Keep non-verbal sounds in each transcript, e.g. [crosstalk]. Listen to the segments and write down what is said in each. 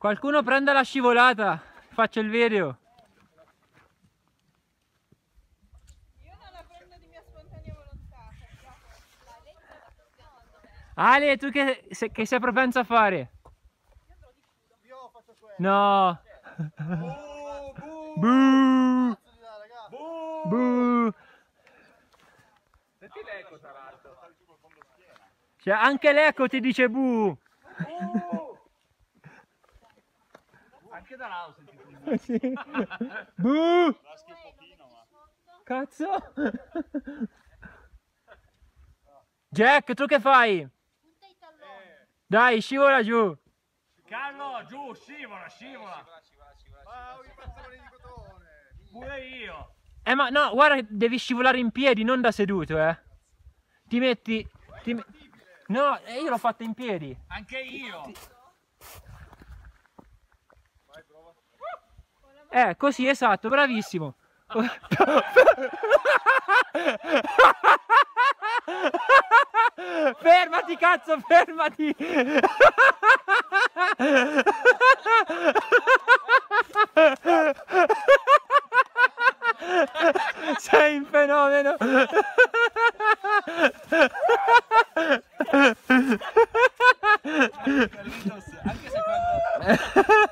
Qualcuno prenda la scivolata, faccio il video. Io non la prendo di mia spontanea volontà. Ale, tu che, se- che sei propenso a fare? Io faccio questo. No. Oh, buh. Buh. Cazzo di là, raga. Buh. Senti l'eco tra l'altro. Cioè, anche l'eco ti dice buh. Anche da là ho sentito [laughs] un Sì. Buh. Raschi un pochino, ma. Cazzo. [laughs] Jack, tu che fai? Dai, scivola giù. Carlo, giù, scivola, scivola. Ma ho i pantaloni di cotone. Pure io. Eh ma no, guarda, devi scivolare in piedi, non da seduto, eh. Ti metti... Ti No, eh, io l'ho fatta in piedi. Anche io. Eh, così, esatto, bravissimo. [laughs] fermati, cazzo, fermati. Sei un fenomeno. Anche se quando...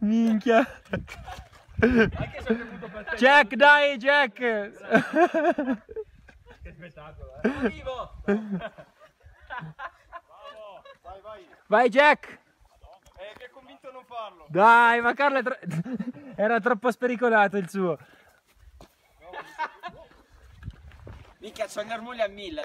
Minchia. Jack, dai, Jack. Che spettacolo, eh. Arrivo. Vai, vai. Vai, Jack. Eh, mi ha convinto a non farlo. Dai, ma Carlo è tro- [laughs] era troppo spericolato il suo. Minchia, c'ho gli armugli a mille.